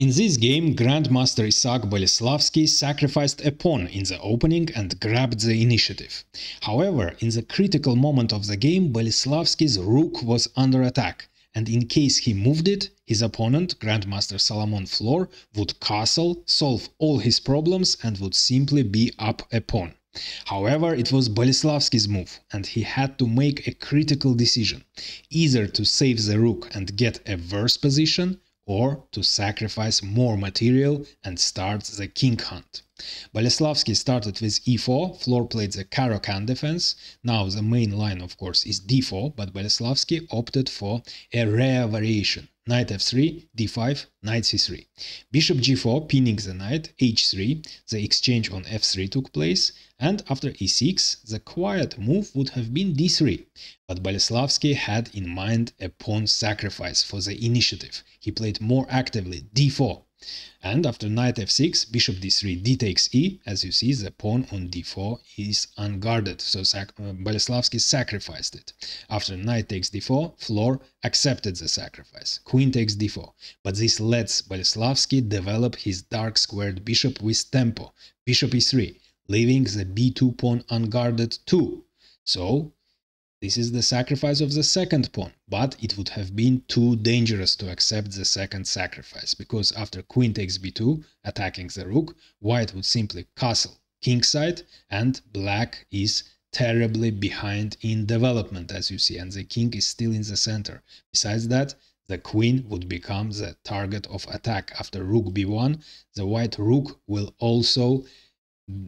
In this game, Grandmaster Isaac Boleslavsky sacrificed a pawn in the opening and grabbed the initiative. However, in the critical moment of the game, Boleslavsky's rook was under attack, and in case he moved it, his opponent, Grandmaster Salomon Flohr, would castle, solve all his problems and would simply be up a pawn. However, it was Boleslavsky's move, and he had to make a critical decision, either to save the rook and get a worse position, or to sacrifice more material and start the king hunt. Boleslavsky started with e4, Flohr played the Caro-Kann defense. Now the main line of course is d4, but Boleslavsky opted for a rare variation. Knight f3, d5, knight c3. Bishop g4 pinning the knight, h3, the exchange on f3 took place, and after e6 the quiet move would have been d3. But Boleslavsky had in mind a pawn sacrifice for the initiative. He played more actively d4. And after knight f6, bishop d3, d takes e, as you see the pawn on d4 is unguarded, so sac uh, Boleslavsky sacrificed it. After knight takes d4, Flohr accepted the sacrifice, queen takes d4, but this lets Boleslavsky develop his dark squared bishop with tempo, bishop e3, leaving the b2 pawn unguarded too. So this is the sacrifice of the second pawn, but it would have been too dangerous to accept the second sacrifice, because after queen takes b2, attacking the rook, white would simply castle kingside, and black is terribly behind in development, as you see, and the king is still in the center. Besides that, the queen would become the target of attack. After rook b1, the white rook will also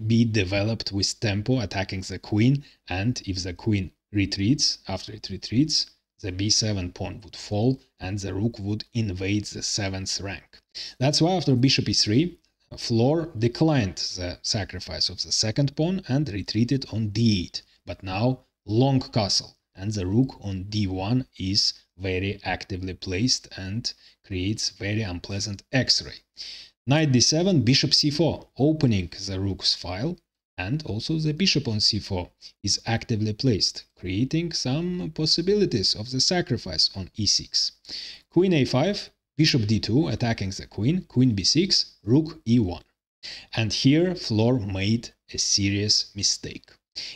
be developed with tempo attacking the queen, and if the queen retreats, after it retreats, the b7 pawn would fall and the rook would invade the 7th rank. That's why after bishop e3, Flohr declined the sacrifice of the second pawn and retreated on d8. But now long castle and the rook on d1 is very actively placed and creates very unpleasant x-ray. Knight d7, bishop c4, opening the rook's file and also the bishop on c4 is actively placed, creating some possibilities of the sacrifice on e6. Queen a5, bishop d2 attacking the queen, queen b6, rook e1. And here Flohr made a serious mistake.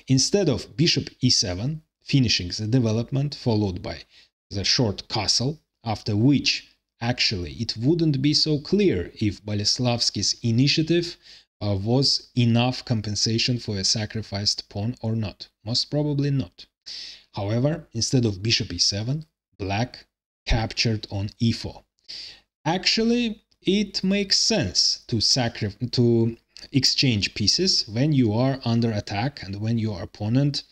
Instead of bishop e7, finishing the development followed by the short castle, after which actually it wouldn't be so clear if Boleslavsky's initiative uh, was enough compensation for a sacrificed pawn or not. Most probably not. However, instead of bishop e7, black captured on e4. Actually, it makes sense to to exchange pieces when you are under attack and when your opponent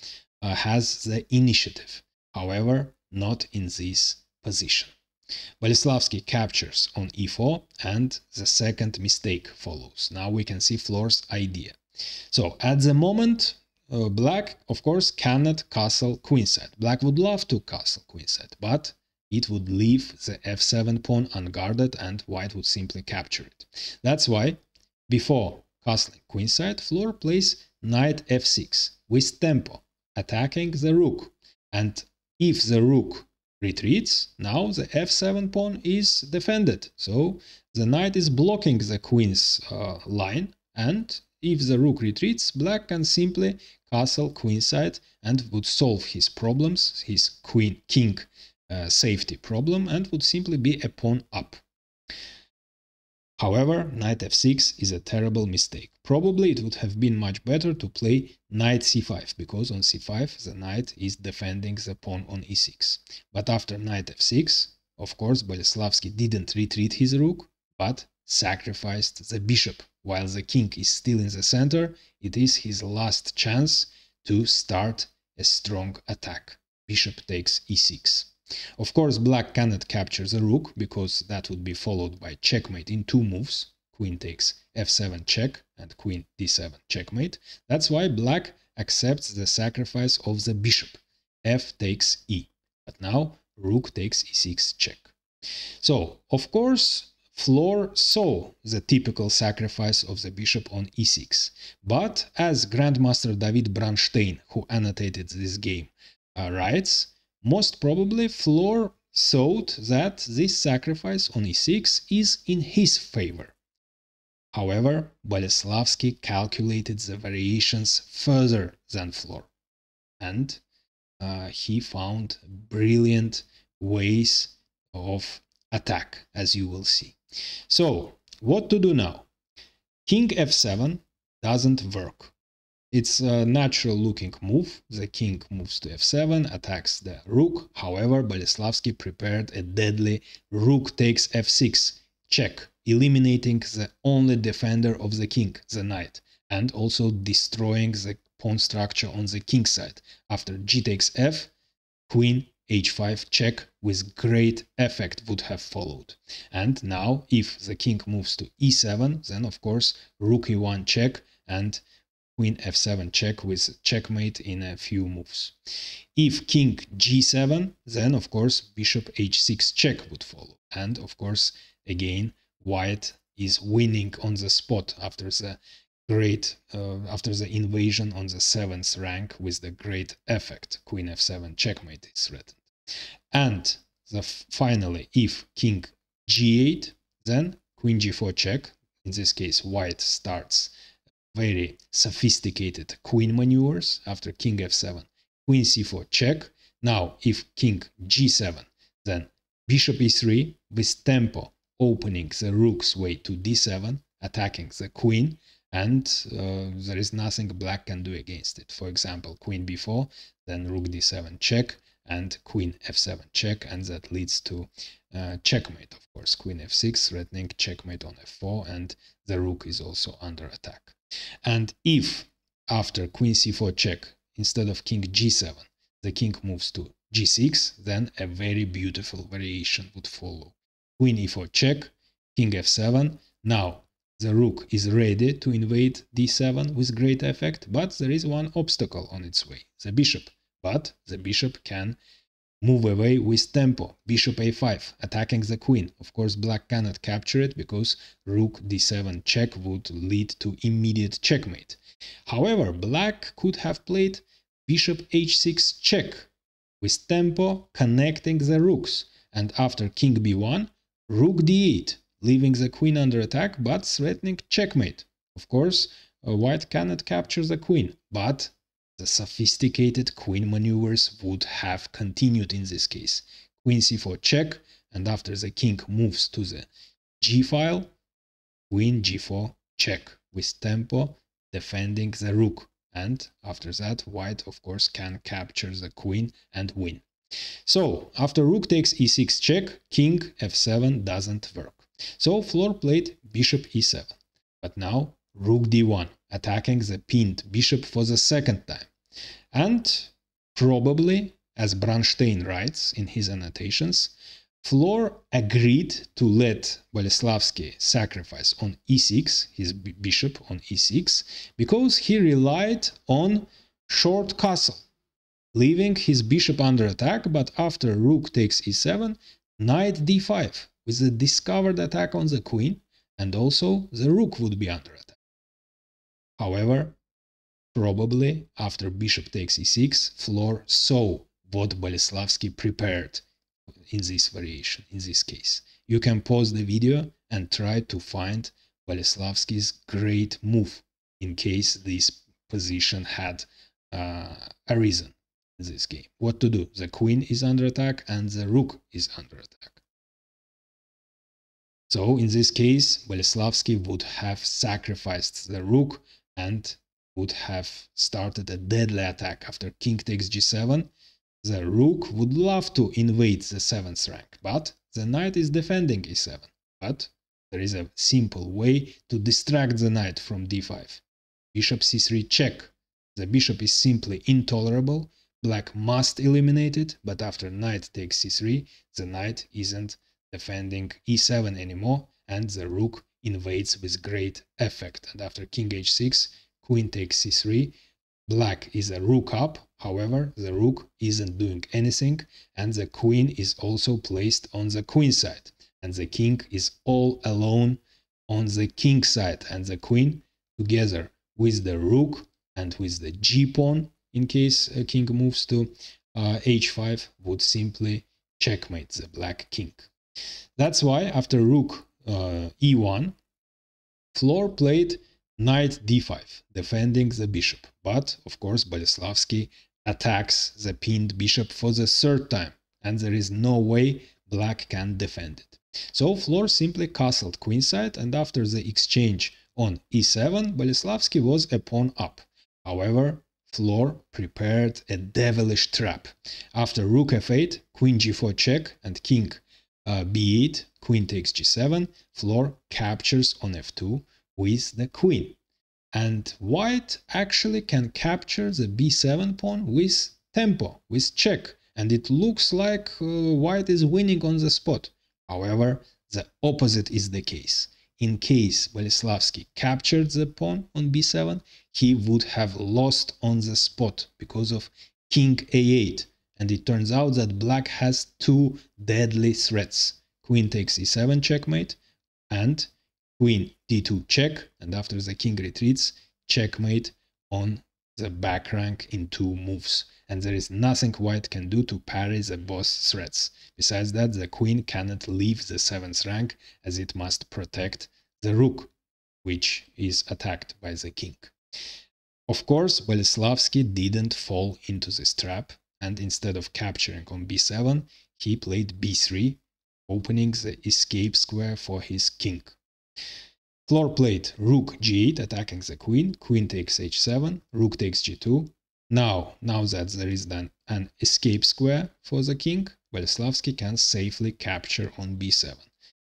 uh, has the initiative. However, not in this position. Boleslavsky captures on e4 and the second mistake follows. Now we can see Flohr's idea. So at the moment, uh, black, of course, cannot castle queenside. Black would love to castle queenside, but it would leave the f7 pawn unguarded and white would simply capture it. That's why, before castling queenside, Flohr plays knight f6 with tempo, attacking the rook. And if the rook retreats, now the f7 pawn is defended. So the knight is blocking the queen's uh, line and if the rook retreats, black can simply castle queenside and would solve his problems, his queen king uh, safety problem and would simply be a pawn up. However, knight f6 is a terrible mistake. Probably it would have been much better to play knight c5, because on c5 the knight is defending the pawn on e6. But after knight f6, of course, Boleslavsky didn't retreat his rook, but sacrificed the bishop. While the king is still in the center, it is his last chance to start a strong attack. Bishop takes e6. Of course, black cannot capture the rook, because that would be followed by checkmate in two moves. Queen takes f7 check and queen d7 checkmate. That's why black accepts the sacrifice of the bishop. f takes e. But now rook takes e6 check. So, of course, Flohr saw the typical sacrifice of the bishop on e6. But as Grandmaster David Bronstein, who annotated this game, uh, writes, most probably, Flohr thought that this sacrifice on e6 is in his favor. However, Boleslavsky calculated the variations further than Flohr, and uh, he found brilliant ways of attack, as you will see. So, what to do now? King f7 doesn't work. It's a natural looking move. The king moves to f7, attacks the rook. However, Boleslavsky prepared a deadly rook takes f6 check, eliminating the only defender of the king, the knight, and also destroying the pawn structure on the king side. After g takes f, queen h5 check with great effect would have followed. And now, if the king moves to e7, then of course rook e1 check and queen f7 check with checkmate in a few moves. If king g7, then of course bishop h6 check would follow. And of course, again, white is winning on the spot after the great uh, after the invasion on the seventh rank with the great effect queen f7 checkmate is threatened and the finally if king g8 then queen g4 check in this case white starts very sophisticated queen maneuvers after king f7 queen c4 check now if king g7 then bishop e3 with tempo opening the rook's way to d7 attacking the queen and uh, there is nothing black can do against it. For example, queen b4, then rook d7 check, and queen f7 check, and that leads to uh, checkmate, of course. Queen f6 threatening checkmate on f4, and the rook is also under attack. And if after queen c4 check, instead of king g7, the king moves to g6, then a very beautiful variation would follow. Queen e4 check, king f7. Now the rook is ready to invade d7 with great effect, but there is one obstacle on its way, the bishop. But the bishop can move away with tempo, bishop a5, attacking the queen. Of course, black cannot capture it because rook d7 check would lead to immediate checkmate. However, black could have played bishop h6 check with tempo connecting the rooks, and after king b1, rook d8 leaving the queen under attack but threatening checkmate. Of course, white cannot capture the queen, but the sophisticated queen maneuvers would have continued in this case. Queen c4 check, and after the king moves to the g file, queen g4 check with tempo defending the rook. And after that, white, of course, can capture the queen and win. So, after rook takes e6 check, king f7 doesn't work. So Flohr played bishop e7, but now rook d1, attacking the pinned bishop for the second time. And probably, as Bronstein writes in his annotations, Flohr agreed to let Boleslavsky sacrifice on e6, his bishop on e6, because he relied on short castle, leaving his bishop under attack, but after rook takes e7, knight d5, with the discovered attack on the queen, and also the rook would be under attack. However, probably after bishop takes e6, Flohr saw what Boleslavsky prepared in this variation, in this case. You can pause the video and try to find Boleslavsky's great move in case this position had uh, arisen in this game. What to do? The queen is under attack and the rook is under attack. So in this case, Boleslavsky would have sacrificed the rook and would have started a deadly attack after king takes g7. The rook would love to invade the 7th rank, but the knight is defending e7. But there is a simple way to distract the knight from d5. Bishop c3 check. The bishop is simply intolerable, black must eliminate it, but after knight takes c3, the knight isn't defending e7 anymore, and the rook invades with great effect. And after king h6, queen takes c3, black is a rook up, however, the rook isn't doing anything, and the queen is also placed on the queen side, and the king is all alone on the king side, and the queen, together with the rook and with the g pawn, in case a king moves to uh, h5, would simply checkmate the black king. That's why after rook uh, e1, Flohr played knight d5, defending the bishop. But, of course, Boleslavsky attacks the pinned bishop for the third time, and there is no way black can defend it. So Flohr simply castled queenside, and after the exchange on e7, Boleslavsky was a pawn up. However, Flohr prepared a devilish trap. After rook f8, queen g4 check, and king uh, b8, queen takes g7, Flohr captures on f2 with the queen. And white actually can capture the b7 pawn with tempo, with check, and it looks like uh, white is winning on the spot. However, the opposite is the case. In case Boleslavsky captured the pawn on b7, he would have lost on the spot because of king a8. And it turns out that black has two deadly threats. Queen takes e7 checkmate and queen d2 check, and after the king retreats, checkmate on the back rank in two moves. And there is nothing white can do to parry the both threats. Besides that, the queen cannot leave the seventh rank as it must protect the rook, which is attacked by the king. Of course, Boleslavsky didn't fall into this trap, and instead of capturing on b7, he played b3, opening the escape square for his king. Flohr played rook g8 attacking the queen, queen takes h7, rook takes g2. Now, now that there is then an escape square for the king, Boleslavsky can safely capture on b7.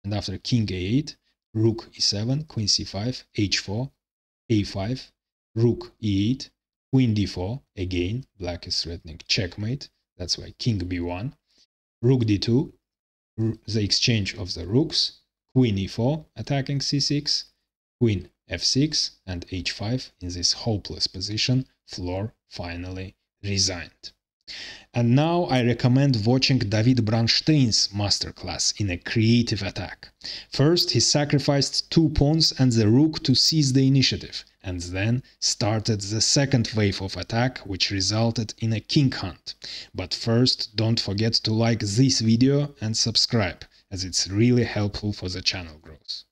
And after king a8, rook e7, queen c5, h4, a5, rook e8, queen d4, again, black is threatening checkmate, that's why king b1, rook d2, the exchange of the rooks, queen e4 attacking c6, queen f6 and h5 in this hopeless position, Flohr finally resigned. And now I recommend watching David Bronstein's masterclass in a creative attack. First, he sacrificed two pawns and the rook to seize the initiative, and then started the second wave of attack, which resulted in a king hunt. But first, don't forget to like this video and subscribe as it's really helpful for the channel growth.